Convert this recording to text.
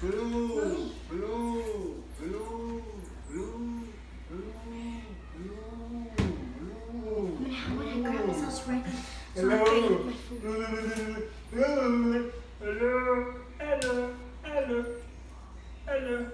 blue, blue, blue, blue, blue, blue, blue. I, I. So Hello. Hello. Hello. Hello. Hello. Hello.